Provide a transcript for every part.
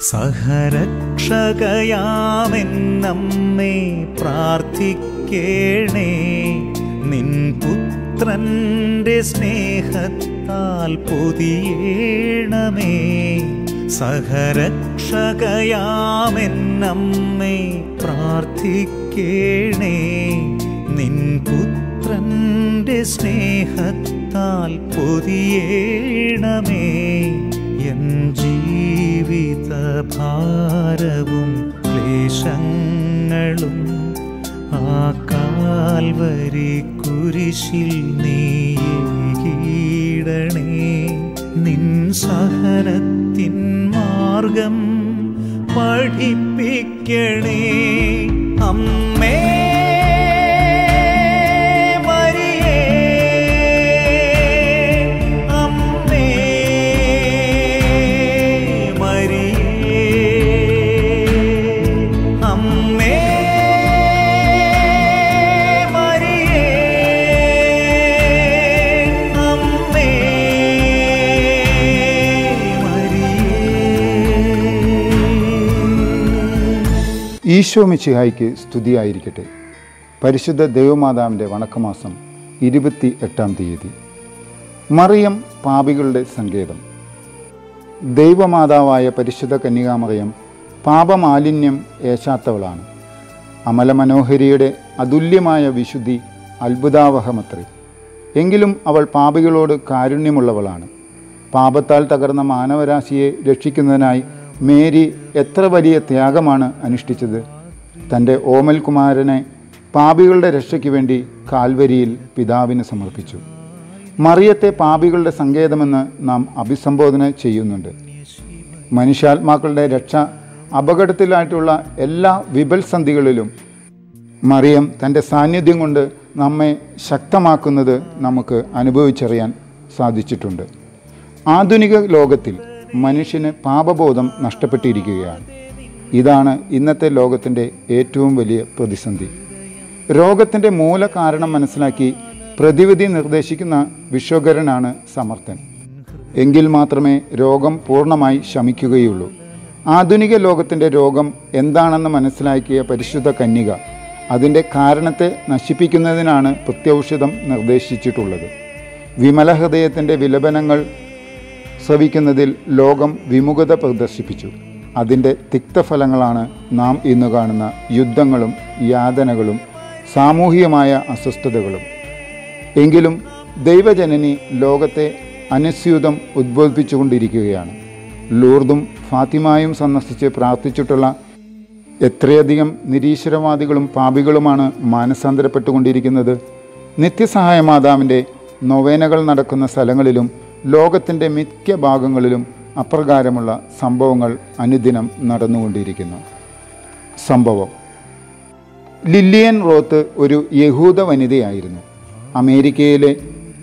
സഹരക്ഷകയാമെന്നമ്മേ പ്രാർത്ഥിക്കേണേ. നിൻ പുത്രന്റെ സ്നേഹത്താൽ പൊതിയേണമേ. സഹരക്ഷകയാമെന്നമ്മേ പ്രാർത്ഥിക്കേണേ. നിൻ പുത്രന്റെ സ്നേഹത്താൽ പൊതിയേണമേ. ജീവിത ഭാരവും ക്ലേശങ്ങളും ആ കാൽവരി കുരിശിൽ നീടണേ നിൻ സഹനത്തിൻ മാർഗം പഠിപ്പിക്കണേ. അമ്മേ ഈശോ മിശിഹായ്ക്ക് സ്തുതിയായിരിക്കട്ടെ. പരിശുദ്ധ ദൈവമാതാവിന്റെ വണക്കമാസം ഇരുപത്തി എട്ടാം തീയതി. മറിയം പാപികളുടെ സങ്കേതം. ദൈവമാതാവായ പരിശുദ്ധ കന്യകാമറിയം പാപമാലിന്യം ഏശാത്തവളാണ്. അമലമനോഹരിയുടെ അതുല്യമായ വിശുദ്ധി അത്ഭുതാവഹമത്രേ. എങ്കിലും അവൾ പാപികളോട് കാരുണ്യമുള്ളവളാണ്. പാപത്താൽ തകർന്ന മാനവരാശിയെ രക്ഷിക്കുന്നതിനായി മേരി എത്ര വലിയ ത്യാഗമാണ് അനുഷ്ഠിച്ചത്? തന്റെ ഓമൽകുമാരനെ പാപികളുടെ രക്ഷയ്ക്ക് വേണ്ടി കാൽവരിയിൽ പിതാവിന് സമർപ്പിച്ചു. മറിയത്തെ പാപികളുടെ സങ്കേതമെന്ന് നാം അഭിസംബോധന ചെയ്യുന്നുണ്ട്. മനുഷ്യാത്മാക്കളുടെ രക്ഷ അപകടത്തിലായിട്ടുള്ള എല്ലാ വിപൽസന്ധികളിലും മറിയം തന്റെ സാന്നിധ്യം കൊണ്ട് നമ്മെ ശക്തമാക്കുന്നത് നമുക്ക് അനുഭവിച്ചറിയാൻ സാധിച്ചിട്ടുണ്ട്. ആധുനിക ലോകത്തിൽ മനുഷ്യന് പാപബോധം നഷ്ടപ്പെട്ടിരിക്കുകയാണ്. ഇതാണ് ഇന്നത്തെ ലോകത്തിന്റെ ഏറ്റവും വലിയ പ്രതിസന്ധി. രോഗത്തിന്റെ മൂല കാരണം മനസ്സിലാക്കി പ്രതിവിധി നിർദ്ദേശിക്കുന്ന വിശ്വകരനാണ് സമർത്ഥൻ. എങ്കിൽ മാത്രമേ രോഗം പൂർണമായി ശമിക്കുകയുള്ളൂ. ആധുനിക ലോകത്തിന്റെ രോഗം എന്താണെന്ന് മനസ്സിലാക്കിയ പരിശുദ്ധ കന്യക അതിന്റെ കാരണത്തെ നശിപ്പിക്കുന്നതിനാണ് പ്രത്യൗഷധം നിർദ്ദേശിച്ചിട്ടുള്ളത്. വിമല ഹൃദയത്തിന്റെ വിലപനങ്ങൾ ശ്രവിക്കുന്നതിൽ ലോകം വിമുഖത പ്രദർശിപ്പിച്ചു. അതിന്റെ തിക്തഫലങ്ങളാണ് നാം ഇന്ന് കാണുന്ന യുദ്ധങ്ങളും യാതനകളും സാമൂഹികമായ അസ്വസ്ഥതകളും. എങ്കിലും ദൈവജനനി ലോകത്തെ അനുസ്യൂതം ഉദ്ബോധിപ്പിച്ചുകൊണ്ടിരിക്കുകയാണ്. ലൂർദും ഫാത്തിമായും സന്ദർശിച്ച് പ്രാർത്ഥിച്ചിട്ടുള്ള എത്രയധികം നിരീശ്വരവാദികളും പാപികളുമാണ് മാനസാന്തരപ്പെട്ടുകൊണ്ടിരിക്കുന്നത്. നിത്യസഹായ മാതാവിന്റെ നൊവേനകൾ നടക്കുന്ന സ്ഥലങ്ങളിലും ലോകത്തിന്റെ മിക്ക ഭാഗങ്ങളിലും അപ്രകാരമുള്ള സംഭവങ്ങൾ അനുദിനം നടന്നുകൊണ്ടിരിക്കുന്നു. സംഭവം. ലില്ലിയൻ റോത്ത് ഒരു യഹൂദ വനിതയായിരുന്നു. അമേരിക്കയിലെ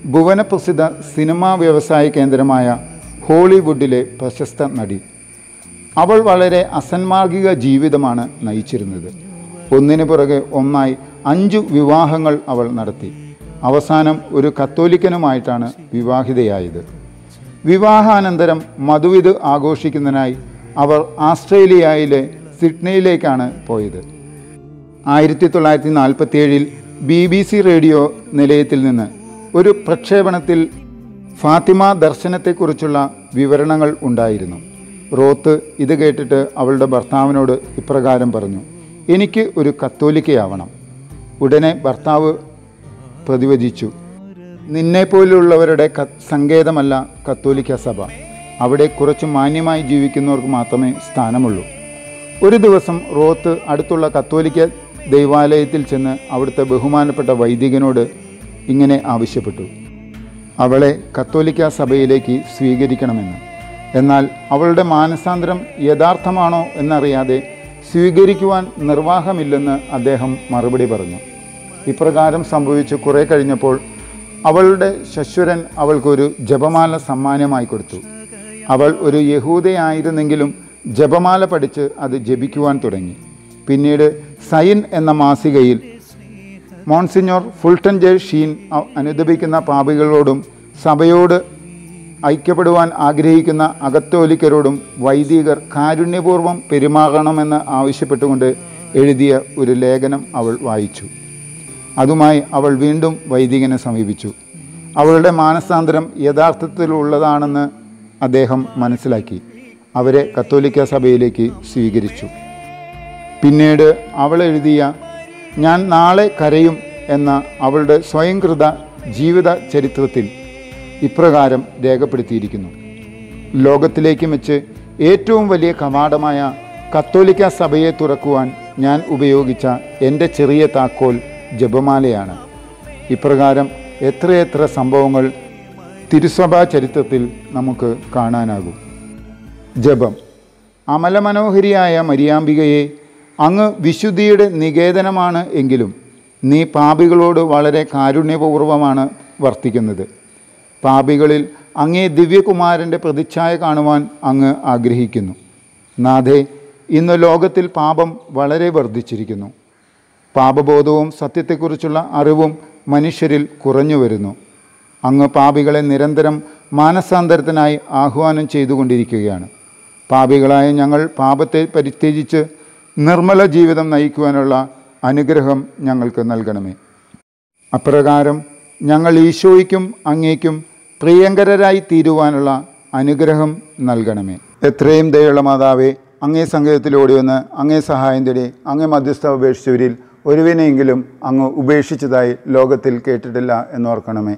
ഭുവനപ്രസിദ്ധ സിനിമാ വ്യവസായ കേന്ദ്രമായ ഹോളിവുഡിലെ പ്രശസ്ത നടി. അവൾ വളരെ അസന്മാർഗിക ജീവിതമാണ് നയിച്ചിരുന്നത്. ഒന്നിനു പുറകെ ഒന്നായി അഞ്ചു വിവാഹങ്ങൾ അവൾ നടത്തി. അവസാനം ഒരു കത്തോലിക്കനുമായിട്ടാണ് വിവാഹിതയായത്. വിവാഹാനന്തരം മധുവിത് ആഘോഷിക്കുന്നതിനായി അവർ ആസ്ട്രേലിയയിലെ സിഡ്നിയിലേക്കാണ് പോയത്. ആയിരത്തി തൊള്ളായിരത്തി നാൽപ്പത്തി ഏഴിൽ ബി ബി സി റേഡിയോ നിലയത്തിൽ നിന്ന് ഒരു പ്രക്ഷേപണത്തിൽ ഫാത്തിമ ദർശനത്തെക്കുറിച്ചുള്ള വിവരണങ്ങൾ ഉണ്ടായിരുന്നു. റോത്ത് ഇത് കേട്ടിട്ട് അവളുടെ ഭർത്താവിനോട് ഇപ്രകാരം പറഞ്ഞു എനിക്ക് ഒരു കത്തോലിക്കയാവണം. ഉടനെ ഭർത്താവ് പ്രതിവചിച്ചു. നിന്നെപ്പോലുള്ളവരുടെ ക സങ്കേതമല്ല കത്തോലിക്ക സഭ. അവിടെ കുറച്ച് മാന്യമായി ജീവിക്കുന്നവർക്ക് മാത്രമേ സ്ഥാനമുള്ളൂ. ഒരു ദിവസം റോത്ത് അടുത്തുള്ള കത്തോലിക്ക ദൈവാലയത്തിൽ ചെന്ന് അവിടുത്തെ ബഹുമാനപ്പെട്ട വൈദികനോട് ഇങ്ങനെ ആവശ്യപ്പെട്ടു. അവളെ കത്തോലിക്ക സഭയിലേക്ക് സ്വീകരിക്കണമെന്ന്. എന്നാൽ അവളുടെ മാനസാന്തരം യഥാർത്ഥമാണോ എന്നറിയാതെ സ്വീകരിക്കുവാൻ നിർവാഹമില്ലെന്ന് അദ്ദേഹം മറുപടി പറഞ്ഞു. ഇപ്രകാരം സംഭവിച്ച് കുറേ കഴിഞ്ഞപ്പോൾ അവളുടെ ശശ്വരൻ അവൾക്കൊരു ജപമാല സമ്മാനമായി കൊടുത്തു. അവൾ ഒരു യഹൂദയായിരുന്നെങ്കിലും ജപമാല പഠിച്ച് അത് ജപിക്കുവാൻ തുടങ്ങി. പിന്നീട് സൈൻ എന്ന മാസികയിൽ മോൺസിഞ്ഞോർ ഫുൾട്ടൻ ജെ ഷീൻ അനുദപിക്കുന്ന പാപികളോടും സഭയോട് ഐക്യപ്പെടുവാൻ ആഗ്രഹിക്കുന്ന അകത്തോലിക്കരോടും വൈദികർ കാരുണ്യപൂർവം പെരുമാറണമെന്ന് ആവശ്യപ്പെട്ടുകൊണ്ട് എഴുതിയ ഒരു ലേഖനം അവൾ വായിച്ചു. അതുമായി അവൾ വീണ്ടും വൈദികനെ സമീപിച്ചു. അവളുടെ മാനസാന്തരം യഥാർത്ഥത്തിലുള്ളതാണെന്ന് അദ്ദേഹം മനസ്സിലാക്കി. അവരെ കത്തോലിക്ക സഭയിലേക്ക് സ്വീകരിച്ചു. പിന്നീട് അവൾ എഴുതിയ ഞാൻ നാളെ കരയും എന്ന അവളുടെ സ്വയംകൃത ജീവിത ചരിത്രത്തിൽ ഇപ്രകാരം രേഖപ്പെടുത്തിയിരിക്കുന്നു. ലോകത്തിലേക്ക് വെച്ച് ഏറ്റവും വലിയ കവാടമായ കത്തോലിക്ക സഭയെ തുറക്കുവാൻ ഞാൻ ഉപയോഗിച്ച എന്റെ ചെറിയ താക്കോൽ ജപമാലയാണ്. ഇപ്രകാരം എത്രയെത്ര സംഭവങ്ങൾ തിരുസഭാ ചരിത്രത്തിൽ നമുക്ക് കാണാനാകും. ജപം. അമലമനോഹരിയായ മരിയാമ്പികയെ അങ്ങ് വിശുദ്ധിയുടെ നികേതനമാണ് എങ്കിലും നീ പാപികളോട് വളരെ കാരുണ്യപൂർവമാണ് വർത്തിക്കുന്നത്. പാപികളിൽ അങ്ങേ ദിവ്യകുമാരന്റെ പ്രതിച്ഛായ കാണുവാൻ അങ്ങ് ആഗ്രഹിക്കുന്നു. നാഥേ ഇന്ന് ലോകത്തിൽ പാപം വളരെ വർദ്ധിച്ചിരിക്കുന്നു. പാപബോധവും സത്യത്തെക്കുറിച്ചുള്ള അറിവും മനുഷ്യരിൽ കുറഞ്ഞു വരുന്നു. അങ്ങ് പാപികളെ നിരന്തരം മാനസാന്തരത്തിനായി ആഹ്വാനം ചെയ്തുകൊണ്ടിരിക്കുകയാണ്. പാപികളായ ഞങ്ങൾ പാപത്തെ പരിത്യജിച്ച് നിർമ്മല ജീവിതം നയിക്കുവാനുള്ള അനുഗ്രഹം ഞങ്ങൾക്ക് നൽകണമേ. അപ്രകാരം ഞങ്ങൾ ഈശോയ്ക്കും അങ്ങേക്കും പ്രിയങ്കരരായി തീരുവാനുള്ള അനുഗ്രഹം നൽകണമേ. എത്രയും ദയുള്ള മാതാവേ അങ്ങേ സംഗീതത്തിലൂടെ വന്ന് അങ്ങേ സഹായം തേടി അങ്ങേ മധ്യസ്ഥ ഉപേക്ഷിച്ചവരിൽ ഒരുവിനെയെങ്കിലും അങ്ങ് ഉപേക്ഷിച്ചതായി ലോകത്തിൽ കേട്ടിട്ടില്ല എന്നോർക്കണമേ.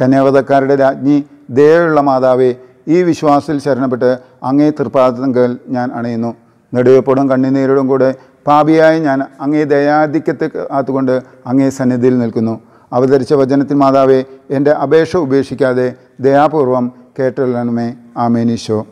കന്യാവതക്കാരുടെ രാജ്ഞി ദയുള്ള മാതാവേ ഈ വിശ്വാസത്തിൽ ശരണപ്പെട്ട് അങ്ങേ തൃപ്പാദങ്ങൾ ഞാൻ അണയുന്നു. നെടുവപ്പോടും കണ്ണുനീരോടും കൂടെ പാപിയായി ഞാൻ അങ്ങേ ദയാധിക്യത്തെ കാത്തുകൊണ്ട് അങ്ങേ സന്നിധിയിൽ നിൽക്കുന്നു. അവതരിച്ച വചനത്തിൽ മാതാവേ എന്റെ അപേക്ഷ ഉപേക്ഷിക്കാതെ ദയാപൂർവം കേട്ടൊള്ളണമേ ആമേനീശോ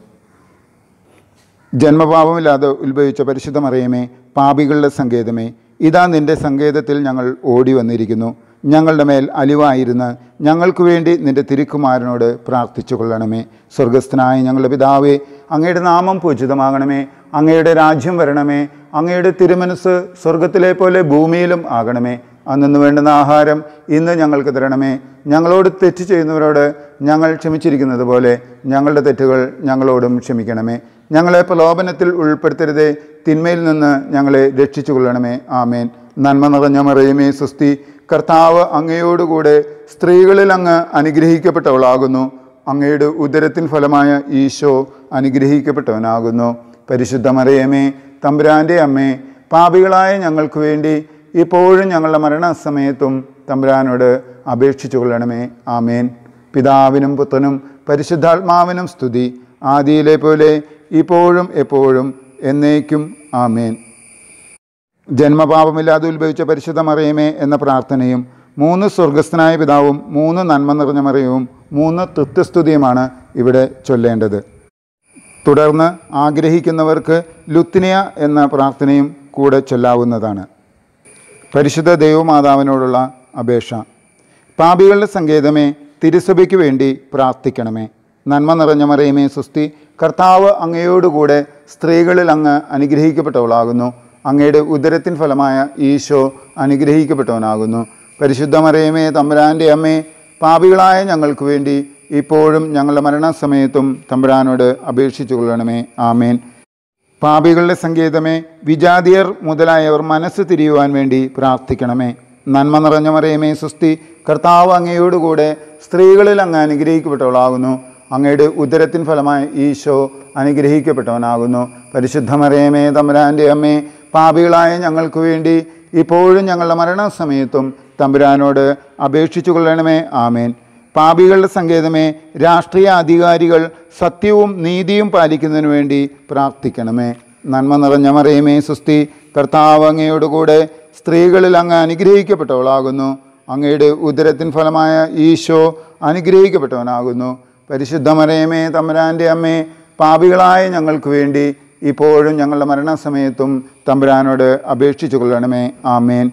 ജന്മപാപമില്ലാതെ ഉത്ഭവിച്ച പരിശുദ്ധമറിയമേ പാപികളുടെ സങ്കേതമേ ഇതാ നിന്റെ സങ്കേതത്തിൽ ഞങ്ങൾ ഓടി വന്നിരിക്കുന്നു. ഞങ്ങളുടെ മേൽ അലിവായിരുന്ന് ഞങ്ങൾക്ക് വേണ്ടി നിന്റെ തിരുക്കുമാരനോട് പ്രാർത്ഥിച്ചു കൊള്ളണമേ. സ്വർഗസ്ഥനായ ഞങ്ങളുടെ പിതാവേ അങ്ങയുടെ നാമം പൂജിതമാകണമേ. അങ്ങയുടെ രാജ്യം വരണമേ. അങ്ങയുടെ തിരുമനസ് സ്വർഗത്തിലെ പോലെ ഭൂമിയിലും ആകണമേ. അന്നു വേണ്ടുന്ന ആഹാരം ഇന്ന് ഞങ്ങൾക്ക് തരണമേ. ഞങ്ങളോട് തെറ്റ് ചെയ്യുന്നവരോട് ഞങ്ങൾ ക്ഷമിച്ചിരിക്കുന്നത് പോലെ ഞങ്ങളുടെ തെറ്റുകൾ ഞങ്ങളോടും ക്ഷമിക്കണമേ. ഞങ്ങളെ പ്രലോഭനത്തിൽ ഉൾപ്പെടുത്തരുതേ. തിന്മയിൽ നിന്ന് ഞങ്ങളെ രക്ഷിച്ചു കൊള്ളണമേ ആമേൻ. നന്മ നിറഞ്ഞ മറിയമേ സുസ്തി കർത്താവ് അങ്ങയോടുകൂടെ സ്ത്രീകളിൽ അങ്ങ് അനുഗ്രഹിക്കപ്പെട്ടവളാകുന്നു. അങ്ങയുടെ ഉദരത്തിൻ ഫലമായ ഈശോ അനുഗ്രഹിക്കപ്പെട്ടവനാകുന്നു. പരിശുദ്ധ മറിയമേ തമ്പുരാന്റെ അമ്മേ പാപികളായ ഞങ്ങൾക്ക് വേണ്ടി ഇപ്പോഴും ഞങ്ങളുടെ മരണസമയത്തും തമ്പുരാനോട് അപേക്ഷിച്ചു കൊള്ളണമേ. ആമേൻ. പിതാവിനും പുത്രനും പരിശുദ്ധാത്മാവിനും സ്തുതി. ആദിയിലെ പോലെ ഇപ്പോഴും എപ്പോഴും എന്നേക്കും ആമേൻ. ജന്മപാപമില്ലാതെ ഉത്ഭവിച്ച പരിശുദ്ധ മറിയമേ എന്ന പ്രാർത്ഥനയും മൂന്ന് സ്വർഗസ്ഥനായ പിതാവും മൂന്ന് നന്മ നിറഞ്ഞ മറിയവും മൂന്ന് തൃത്യസ്തുതിയുമാണ് ഇവിടെ ചൊല്ലേണ്ടത്. തുടർന്ന് ആഗ്രഹിക്കുന്നവർക്ക് ലുത്തിനിയ എന്ന പ്രാർത്ഥനയും കൂടെ ചൊല്ലാവുന്നതാണ്. പരിശുദ്ധ ദൈവമാതാവിനോടുള്ള അപേക്ഷ. പാപികളുടെ സങ്കേതമേ തിരുസഭയ്ക്ക് വേണ്ടി പ്രാർത്ഥിക്കണമേ. നന്മ നിറഞ്ഞ മറിയമേ സുസ്തി കർത്താവ് അങ്ങയോടുകൂടെ സ്ത്രീകളിൽ അങ്ങ് അനുഗ്രഹിക്കപ്പെട്ടവളാകുന്നു. അങ്ങയുടെ ഉദരത്തിൻ ഫലമായ ഈശോ അനുഗ്രഹിക്കപ്പെട്ടവനാകുന്നു. പരിശുദ്ധ മറിയമേ തമ്പുരാന്റെ അമ്മേ പാപികളായ ഞങ്ങൾക്ക് വേണ്ടി ഇപ്പോഴും ഞങ്ങളുടെ മരണസമയത്തും തമ്പുരാനോട് അപേക്ഷിച്ചു കൊള്ളണമേ ആമേൻ. പാപികളുടെ സങ്കേതമേ വിജാതിയർ മുതലായവർ മനസ്സ് തിരിയുവാൻ വേണ്ടി പ്രാർത്ഥിക്കണമേ. നന്മ നിറഞ്ഞ മറിയമേ സുസ്തി കർത്താവ് അങ്ങയോടുകൂടെ സ്ത്രീകളിൽ അങ്ങ് അനുഗ്രഹിക്കപ്പെട്ടവളാകുന്നു. അങ്ങയുടെ ഉദരത്തിൻ ഫലമായി ഈശോ അനുഗ്രഹിക്കപ്പെട്ടവനാകുന്നു. പരിശുദ്ധ മറിയമേ തമ്പുരാന്റെ അമ്മേ പാപികളായ ഞങ്ങൾക്ക് വേണ്ടി ഇപ്പോഴും ഞങ്ങളുടെ മരണസമയത്തും തമ്പുരാനോട് അപേക്ഷിച്ചു കൊള്ളണമേ. ആമേൻ. പാപികളുടെ സങ്കേതമേ രാഷ്ട്രീയ അധികാരികൾ സത്യവും നീതിയും പാലിക്കുന്നതിനു വേണ്ടി പ്രാർത്ഥിക്കണമേ. നന്മ നിറഞ്ഞ മറിയമേ സുസ്തി കർത്താവ് അങ്ങയോടുകൂടെ സ്ത്രീകളിൽ അങ്ങ് അനുഗ്രഹിക്കപ്പെട്ടവളാകുന്നു. അങ്ങയുടെ ഉദരത്തിൻ ഫലമായ ഈശോ അനുഗ്രഹിക്കപ്പെട്ടവനാകുന്നു. പരിശുദ്ധ മറിയമേ തമ്പുരാന്റെ അമ്മേ പാപികളായ ഞങ്ങൾക്ക് വേണ്ടി ഇപ്പോഴും ഞങ്ങളുടെ മരണസമയത്തും തമ്പുരാനോട് അപേക്ഷിച്ചു കൊള്ളണമേ ആമേൻ.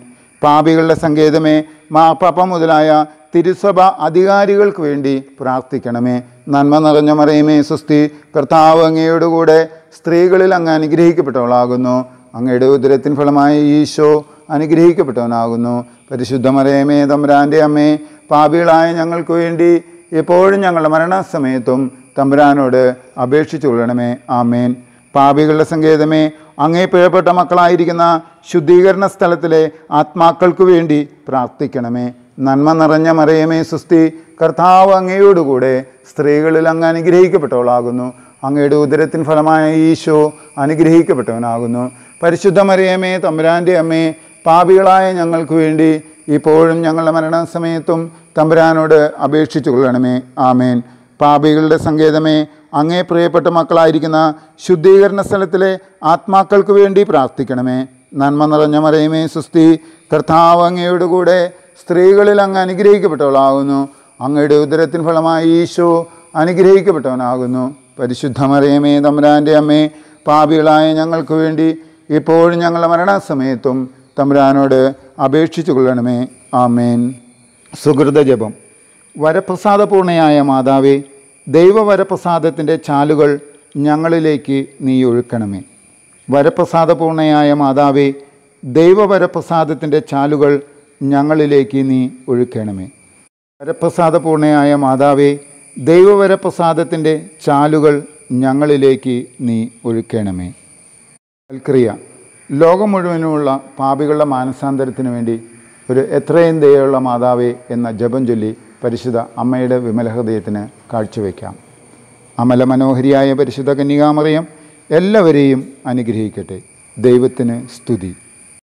പാപികളുടെ സങ്കേതമേ മാപ്പാപ്പ മുതലായ തിരുസഭ അധികാരികൾക്ക് വേണ്ടി പ്രാർത്ഥിക്കണമേ. നന്മ നിറഞ്ഞ മറിയമേ സുസ്തി കർത്താവ് അങ്ങയോടുകൂടെ സ്ത്രീകളിൽ അങ്ങ് അനുഗ്രഹിക്കപ്പെട്ടവളാകുന്നു. അങ്ങയുടെ ഉദരത്തിൻ ഫലമായ ഈശോ അനുഗ്രഹിക്കപ്പെട്ടവനാകുന്നു. പരിശുദ്ധ മറിയമേ തമ്പുരാന്റെ അമ്മേ പാപികളായ ഞങ്ങൾക്ക് വേണ്ടി എപ്പോഴും ഞങ്ങളുടെ മരണസമയത്തും തമ്പുരാനോട് അപേക്ഷിച്ചു കൊള്ളണമേ ആമേൻ. പാപികളുടെ സങ്കേതമേ അങ്ങേ പിഴപ്പെട്ട മക്കളായിരിക്കുന്ന ശുദ്ധീകരണ സ്ഥലത്തിലെ ആത്മാക്കൾക്ക് വേണ്ടി പ്രാർത്ഥിക്കണമേ. നന്മ നിറഞ്ഞ മറിയമേ സുസ്തി കർത്താവ് അങ്ങയോടുകൂടെ സ്ത്രീകളിൽ അങ്ങ് അനുഗ്രഹിക്കപ്പെട്ടവളാകുന്നു. അങ്ങയുടെ ഉദരത്തിൻ ഫലമായ ഈശോ അനുഗ്രഹിക്കപ്പെട്ടവനാകുന്നു. പരിശുദ്ധ മറിയമേ തമ്പുരാന്റെ അമ്മേ പാപികളായ ഞങ്ങൾക്ക് വേണ്ടി ഇപ്പോഴും ഞങ്ങളുടെ മരണസമയത്തും തമ്പുരാനോട് അപേക്ഷിച്ചു കൊള്ളണമേ ആമേൻ. പാപികളുടെ സങ്കേതമേ അങ്ങേ പ്രിയപ്പെട്ട മക്കളായിരിക്കുന്ന ശുദ്ധീകരണ സ്ഥലത്തിലെ ആത്മാക്കൾക്ക് വേണ്ടി പ്രാർത്ഥിക്കണമേ. നന്മ നിറഞ്ഞ മറിയമേ സുസ്തി കർത്താവ് അങ്ങയുടെ കൂടെ സ്ത്രീകളിൽ അങ്ങ് അനുഗ്രഹിക്കപ്പെട്ടവളാകുന്നു. അങ്ങയുടെ ഉദരത്തിൻ ഫലമായി ഈശോ അനുഗ്രഹിക്കപ്പെട്ടവനാകുന്നു. പരിശുദ്ധ മറിയമേ തമ്പുരാന്റെ അമ്മേ പാപികളായ ഞങ്ങൾക്ക് വേണ്ടി ഇപ്പോഴും ഞങ്ങളുടെ മരണസമയത്തും തമ്പുരാനോട് അപേക്ഷിച്ചു കൊള്ളണമേ. ആമേൻ. സുഹൃത ജപം വരപ്രസാദപൂർണയായ മാതാവേ ദൈവവരപ്രസാദത്തിന്റെ ചാലുകൾ ഞങ്ങളിലേക്ക് നീ ഒഴുക്കണമേ. വരപ്രസാദപൂർണയായ മാതാവേ ദൈവവരപ്രസാദത്തിന്റെ ചാലുകൾ ഞങ്ങളിലേക്ക് നീ ഒഴുക്കണമേ. വരപ്രസാദപൂർണയായ മാതാവേ ദൈവവരപ്രസാദത്തിന്റെ ചാലുകൾ ഞങ്ങളിലേക്ക് നീ ഒഴുക്കണമേ. കൽക്രിയ ലോകം മുഴുവനുമുള്ള പാപികളുടെ മാനസാന്തരത്തിന് വേണ്ടി ഒരു എത്രയും ദയുള്ള മാതാവേ എന്ന ജപം ചൊല്ലി പരിശുദ്ധ അമ്മയുടെ വിമല ഹൃദയത്തിന് കാഴ്ചവെക്കാം. അമല മനോഹരിയായ പരിശുദ്ധ കന്യകാമറിയം എല്ലാവരെയും അനുഗ്രഹിക്കട്ടെ. ദൈവത്തിന് സ്തുതി.